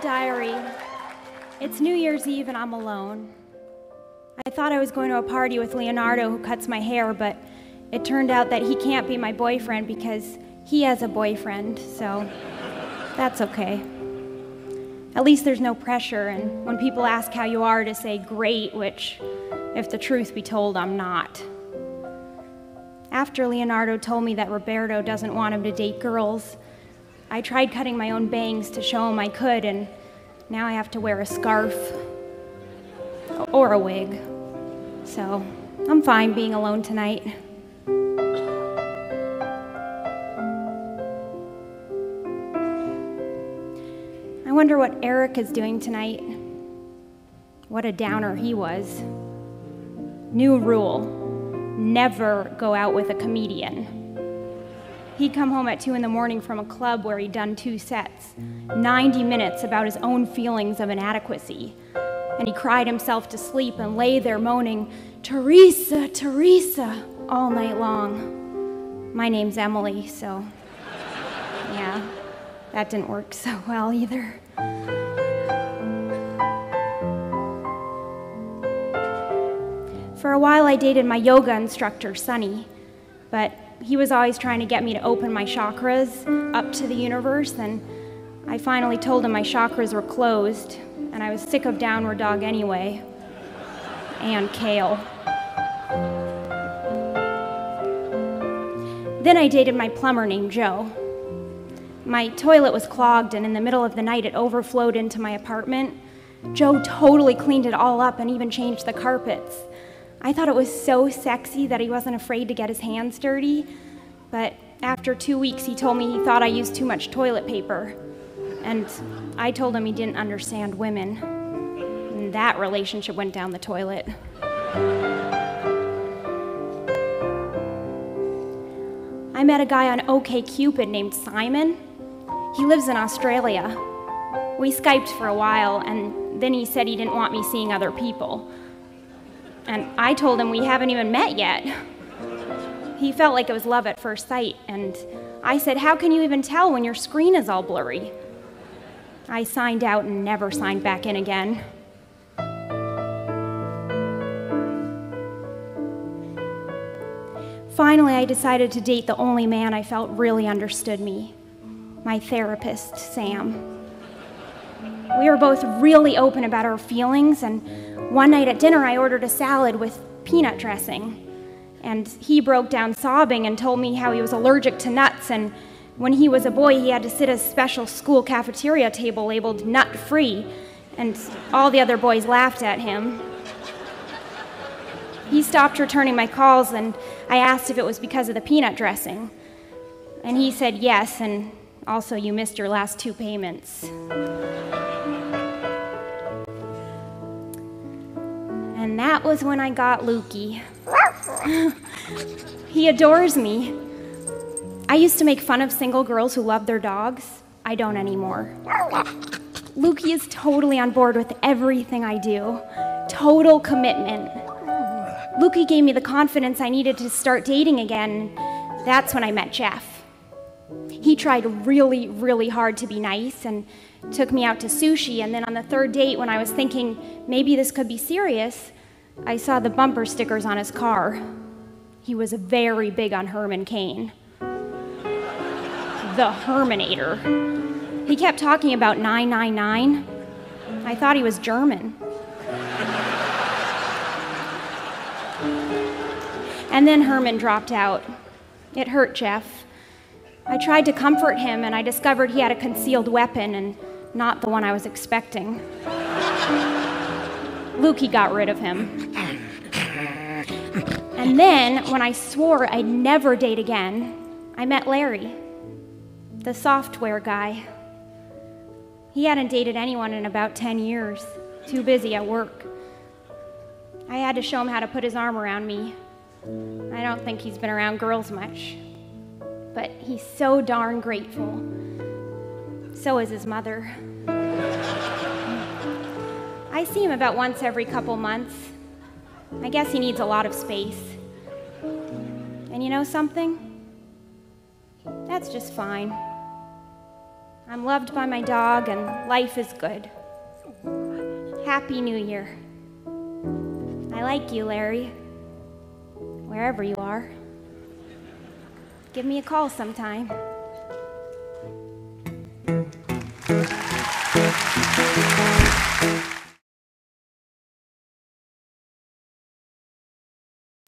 Diary, it's New Year's Eve and I'm alone. I thought I was going to a party with Leonardo who cuts my hair, but it turned out that he can't be my boyfriend because he has a boyfriend, so that's okay. At least there's no pressure, and when people ask how you are, to say great, which, if the truth be told, I'm not. After Leonardo told me that Roberto doesn't want him to date girls, I tried cutting my own bangs to show him I could, and now I have to wear a scarf or a wig. So I'm fine being alone tonight. I wonder what Eric is doing tonight. What a downer he was. New rule never go out with a comedian. He'd come home at 2 in the morning from a club where he'd done two sets, 90 minutes about his own feelings of inadequacy. And he cried himself to sleep and lay there moaning, Teresa, Teresa, all night long. My name's Emily, so yeah, that didn't work so well either. For a while, I dated my yoga instructor, Sunny, but he was always trying to get me to open my chakras up to the universe, and I finally told him my chakras were closed, and I was sick of Downward Dog anyway, and kale. Then I dated my plumber named Joe. My toilet was clogged, and in the middle of the night, it overflowed into my apartment. Joe totally cleaned it all up and even changed the carpets. I thought it was so sexy that he wasn't afraid to get his hands dirty, but after two weeks, he told me he thought I used too much toilet paper. And I told him he didn't understand women. And that relationship went down the toilet. I met a guy on OKCupid named Simon. He lives in Australia. We Skyped for a while, and then he said he didn't want me seeing other people. And I told him we haven't even met yet. He felt like it was love at first sight, and I said, How can you even tell when your screen is all blurry? I signed out and never signed back in again. Finally, I decided to date the only man I felt really understood me my therapist, Sam. We were both really open about our feelings, and one night at dinner, I ordered a salad with peanut dressing. And he broke down sobbing and told me how he was allergic to nuts. And when he was a boy, he had to sit at a special school cafeteria table labeled nut free. And all the other boys laughed at him. He stopped returning my calls, and I asked if it was because of the peanut dressing. And he said yes, and also you missed your last two payments. And that was when I got Lukey. he adores me. I used to make fun of single girls who love their dogs. I don't anymore. Lukey is totally on board with everything I do. Total commitment. Lukey gave me the confidence I needed to start dating again. That's when I met Jeff. He tried really, really hard to be nice and took me out to sushi. And then on the third date, when I was thinking maybe this could be serious, I saw the bumper stickers on his car. He was very big on Herman Cain. The Herminator. He kept talking about 999. I thought he was German. And then Herman dropped out. It hurt Jeff. I tried to comfort him, and I discovered he had a concealed weapon and not the one I was expecting. Lukey got rid of him. And then, when I swore I'd never date again, I met Larry, the software guy. He hadn't dated anyone in about 10 years, too busy at work. I had to show him how to put his arm around me. I don't think he's been around girls much, but he's so darn grateful. So is his mother. I see him about once every couple months. I guess he needs a lot of space. And you know something? That's just fine. I'm loved by my dog, and life is good. Happy New Year. I like you, Larry, wherever you are. Give me a call sometime.